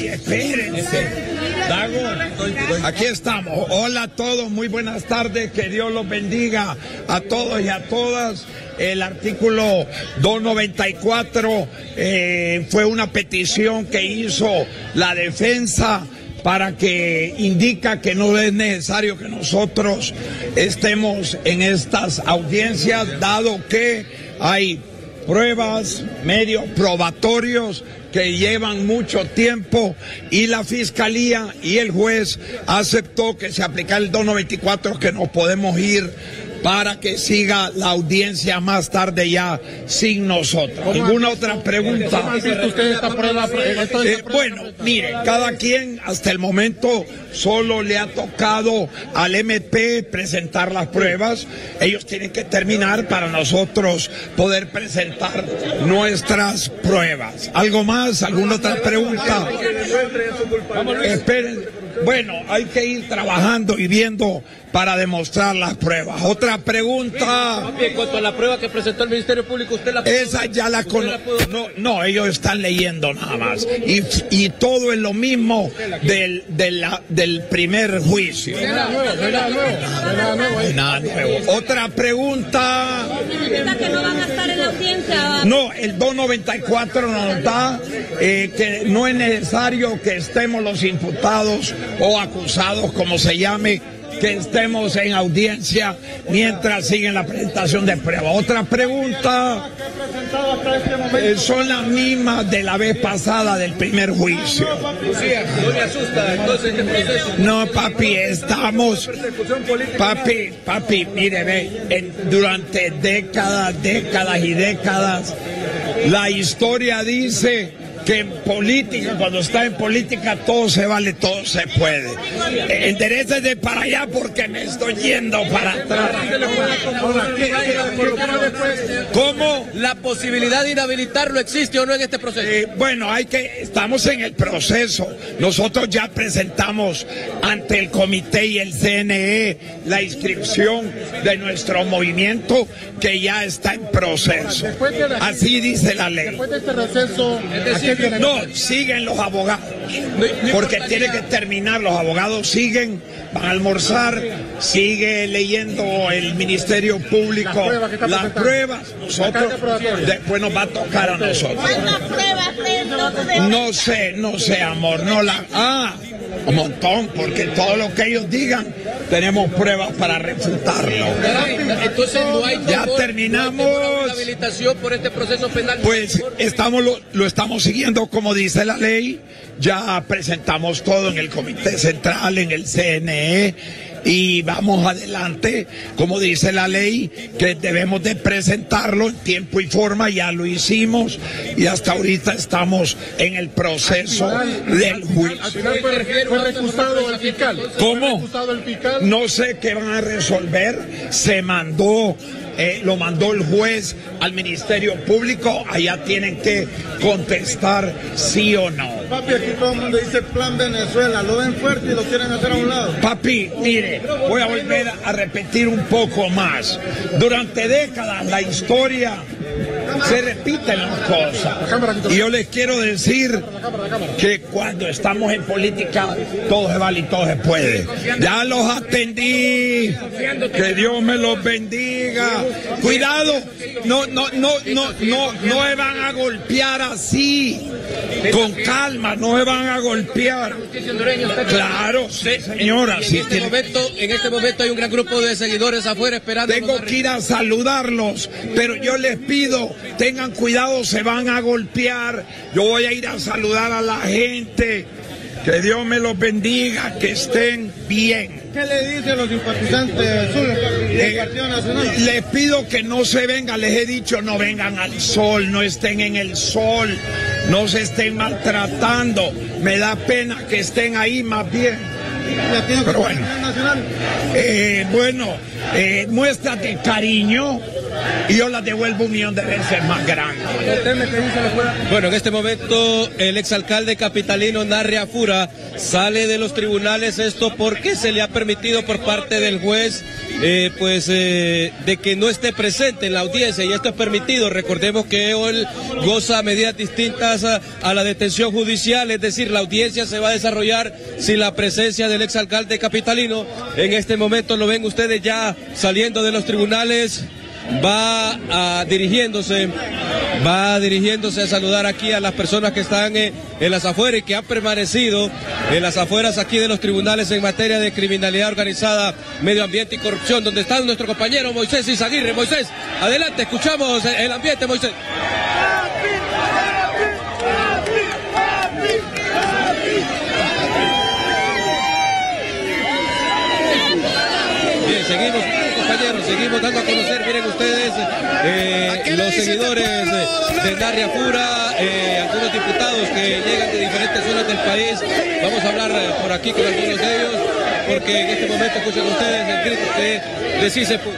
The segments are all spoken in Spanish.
Ey, espérense. Dago, aquí estamos. Hola a todos, muy buenas tardes. Que Dios los bendiga a todos y a todas. El artículo 294 eh, fue una petición que hizo la defensa para que indica que no es necesario que nosotros estemos en estas audiencias, dado que hay pruebas, medios probatorios que llevan mucho tiempo y la fiscalía y el juez aceptó que se aplicara el 294 que nos podemos ir para que siga la audiencia más tarde ya sin nosotros. ¿Alguna otra pregunta? Eh, bueno, mire, cada quien hasta el momento solo le ha tocado al MP presentar las pruebas. Ellos tienen que terminar para nosotros poder presentar nuestras pruebas. ¿Algo más? ¿Alguna otra pregunta? Esperen. Bueno, hay que ir trabajando y viendo para demostrar las pruebas. Otra pregunta. En cuanto a la prueba que presentó el Ministerio Público, usted la Esa ya la conozco. No, no, ellos están leyendo nada más. Y, y todo es lo mismo del, del primer juicio. Nada nuevo, nada nuevo. Otra pregunta. significa que no van a estar en la audiencia. No, el 294 nos da eh, que no es necesario que estemos los imputados o acusados, como se llame, que estemos en audiencia mientras siguen la presentación de prueba. Otra pregunta. Son las mismas de la vez pasada del primer juicio. No, papi, estamos. Papi, papi, mire, ve, en- durante décadas, décadas y décadas, la historia dice que en política, cuando está en política, todo se vale, todo se puede. Eh, Enderécese para allá porque me estoy yendo para atrás. ¿Cómo? ¿La posibilidad de inhabilitarlo existe o no en este proceso? Eh, bueno, hay que, estamos en el proceso. Nosotros ya presentamos ante el comité y el CNE la inscripción de nuestro movimiento que ya está en proceso. De Así dice la ley. Después de este receso. No, siguen los abogados. Porque tiene que terminar, los abogados siguen, van a almorzar, sigue leyendo el Ministerio Público Las pruebas que está las presentando. pruebas. La Nosotros, después nos va a tocar a nosotros. No sé, no sé, amor, no la... Ah, un montón, porque todo lo que ellos digan, tenemos pruebas para refutarlo. Entonces no hay Ya terminamos. Inhabilitación por este proceso penal. Pues estamos lo, lo estamos siguiendo como dice la ley. Ya presentamos todo en el Comité Central, en el CNE y vamos adelante, como dice la ley, que debemos de presentarlo en tiempo y forma, ya lo hicimos y hasta ahorita estamos en el proceso del Al juicio. final fue, fue recusado el fiscal. ¿Cómo? Fue recusado el fiscal. No sé qué van a resolver. Se mandó, eh, lo mandó el juez al Ministerio Público. Allá tienen que contestar sí o no. Papi, aquí todo el mundo dice plan Venezuela, lo ven fuerte y lo quieren hacer a un lado. Papi, mire, voy a volver a repetir un poco más. Durante décadas la historia se repiten las cosas. Y yo les quiero decir que cuando estamos en política todo se vale y todo se puede. Ya los atendí. Que Dios me los bendiga. Cuidado, no, no, no, no, no, no me van a golpear así. Con calma, no me van a golpear. Claro, sí, señora, en, este momento, en este momento hay un gran grupo de seguidores afuera esperando. tengo que ir a saludarlos, pero yo les pido, tengan cuidado, se van a golpear. Yo voy a ir a saludar a la gente. Que Dios me los bendiga, que estén bien. ¿Qué le dicen los simpatizantes suyos del Eh, Partido Nacional? les pido que no se vengan, les he dicho, no vengan al sol, no estén en el sol, no se estén maltratando. Me da pena que estén ahí más bien. ¿Ya tienen pero bueno. Eh, bueno, eh, muéstrate cariño y yo las devuelvo un millón de veces más grande. Bueno, en este momento el exalcalde capitalino Narria Fura sale de los tribunales esto porque se le ha permitido por parte del juez eh, pues eh, de que no esté presente en la audiencia y esto es permitido. Recordemos que él goza medidas distintas a, a la detención judicial, es decir, la audiencia se va a desarrollar sin la presencia del exalcalde capitalino. En este momento lo ven ustedes ya saliendo de los tribunales va dirigiéndose, va dirigiéndose a saludar aquí a las personas que están eh, en las afueras y que han permanecido en las afueras aquí de los tribunales en materia de criminalidad organizada, medio ambiente y corrupción, donde está nuestro compañero Moisés Izaguirre. Moisés, adelante, escuchamos el ambiente, Moisés. Bien, seguimos, compañeros, seguimos dando a conocer, miren ustedes, eh, los seguidores de, de Narria Fura, eh, algunos diputados que llegan de diferentes zonas del país. Vamos a hablar eh, por aquí con algunos de ellos, porque en este momento escuchan ustedes el grito que de sí se pu-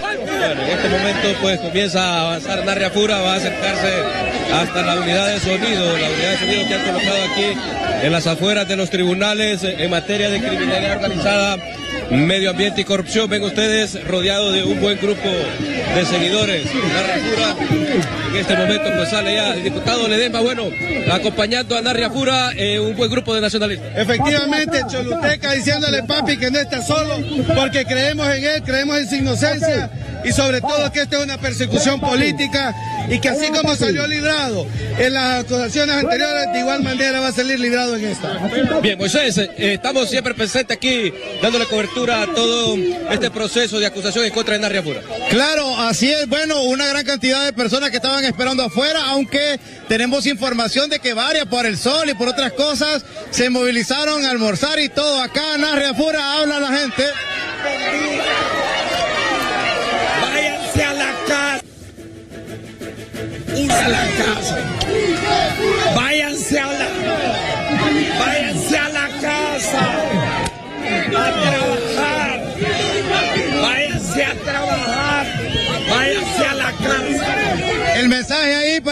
Bueno, en este momento pues comienza a avanzar Narria Fura, va a acercarse hasta la unidad de sonido, la unidad de sonido que han colocado aquí en las afueras de los tribunales en materia de criminalidad organizada, medio ambiente y corrupción. Ven ustedes rodeado de un buen grupo de seguidores. Narria Fura, en este momento pues sale ya el diputado Ledesma, bueno, acompañando a Narria Fura, eh, un buen grupo de nacionalistas. Efectivamente, Choluteca diciéndole papi que no está solo, porque creemos en él, creemos en su inocencia y sobre todo que esta es una persecución política y que así como salió librado en las acusaciones anteriores, de igual manera va a salir librado en esta. Bien, Moisés, eh, estamos siempre presentes aquí dándole cobertura a todo este proceso de acusación en contra de Narria Fura. Claro, así es. Bueno, una gran cantidad de personas que estaban esperando afuera, aunque tenemos información de que varias por el sol y por otras cosas se movilizaron a almorzar y todo. Acá en Narria Fura habla la gente. Irse a casa.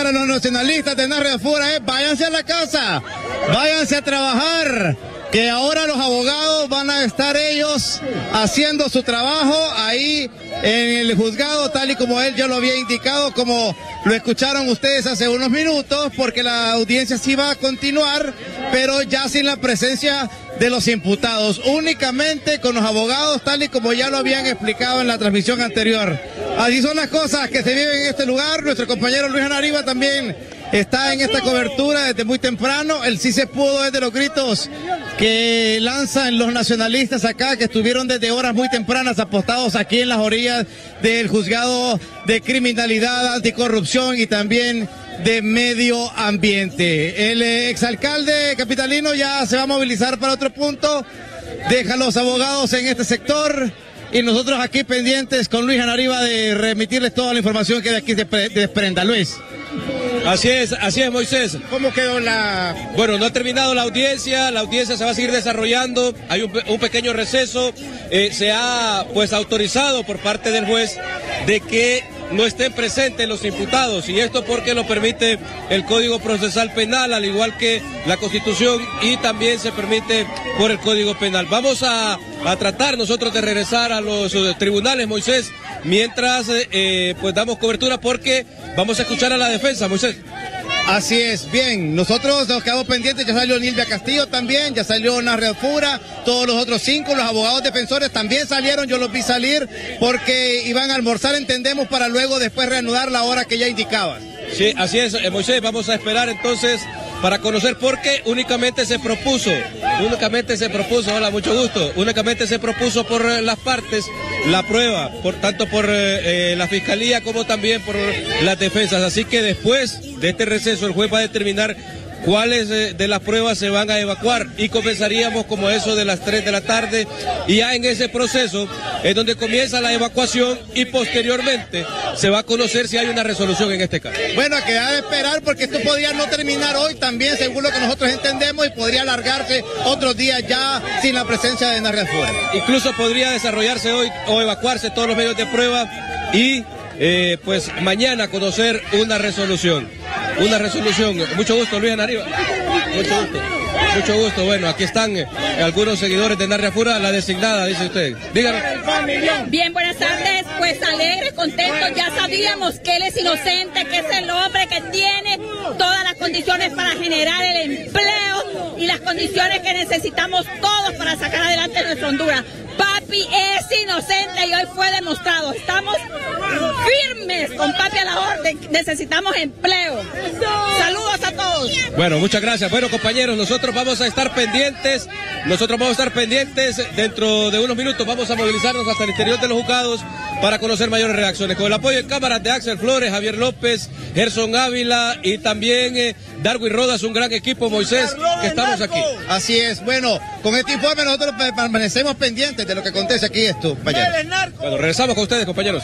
Para los nacionalistas de Narria Fura es váyanse a la casa, váyanse a trabajar. Que ahora los abogados van a estar ellos haciendo su trabajo ahí en el juzgado, tal y como él ya lo había indicado, como lo escucharon ustedes hace unos minutos, porque la audiencia sí va a continuar, pero ya sin la presencia de los imputados, únicamente con los abogados, tal y como ya lo habían explicado en la transmisión anterior. Así son las cosas que se viven en este lugar. Nuestro compañero Luis Anariba también está en esta cobertura desde muy temprano. El sí se pudo desde los gritos que lanzan los nacionalistas acá, que estuvieron desde horas muy tempranas apostados aquí en las orillas del juzgado de criminalidad, anticorrupción y también de medio ambiente. El exalcalde capitalino ya se va a movilizar para otro punto, deja a los abogados en este sector y nosotros aquí pendientes con Luis Anariba de remitirles toda la información que de aquí se pre- desprenda. Luis. Así es, así es, Moisés. ¿Cómo quedó la Bueno, no ha terminado la audiencia, la audiencia se va a seguir desarrollando, hay un pequeño receso, eh, se ha pues autorizado por parte del juez de que no estén presentes los imputados y esto porque lo permite el Código Procesal Penal, al igual que la Constitución y también se permite por el Código Penal. Vamos a, tratar nosotros de regresar a los eh, tribunales, Moisés, mientras eh, eh, pues damos cobertura porque vamos a escuchar a la defensa, Moisés. Así es, bien, nosotros nos quedamos pendientes, ya salió Nilvia Castillo también, ya salió Narrea Fura, todos los otros cinco, los abogados defensores también salieron, yo los vi salir porque iban a almorzar, entendemos, para luego después reanudar la hora que ya indicabas. Sí, así es, eh, Moisés. Vamos a esperar entonces para conocer por qué únicamente se propuso, únicamente se propuso, hola, mucho gusto, únicamente se propuso por eh, las partes la prueba, por tanto por eh, eh, la fiscalía como también por las defensas. Así que después de este receso el juez va a determinar cuáles eh, de las pruebas se van a evacuar y comenzaríamos como eso de las 3 de la tarde y ya en ese proceso es donde comienza la evacuación y posteriormente se va a conocer si hay una resolución en este caso. Bueno, queda de esperar porque esto podría no terminar hoy también, según lo que nosotros entendemos, y podría alargarse otros días ya sin la presencia de Fura. Incluso podría desarrollarse hoy o evacuarse todos los medios de prueba y eh, pues mañana conocer una resolución. Una resolución. Mucho gusto, Luis Anariba. Mucho gusto. Mucho gusto. Bueno, aquí están eh, algunos seguidores de Narria Fura, la designada, dice usted. Díganos. Bien, buenas tardes. Pues alegres, contentos. Ya sabíamos que él es inocente, que es el hombre que tiene todas las condiciones para generar el empleo y las condiciones que necesitamos todos para sacar adelante nuestra Honduras. Papi es inocente y hoy fue demostrado. Estamos firmes con Papi a la orden. Necesitamos empleo. Saludos a todos. Bueno, muchas gracias. Bueno, compañeros, nosotros vamos a estar pendientes. Nosotros vamos a estar pendientes. Dentro de unos minutos vamos a movilizarnos hasta el interior de los juzgados para conocer mayores reacciones. Con el apoyo en cámaras de Axel Flores, Javier López, Gerson Ávila y también eh, Darwin Rodas, un gran equipo, Moisés, que estamos aquí. Así es. Bueno, con este informe nosotros permanecemos pendientes de lo que acontece aquí esto mañana. Bueno, regresamos con ustedes, compañeros.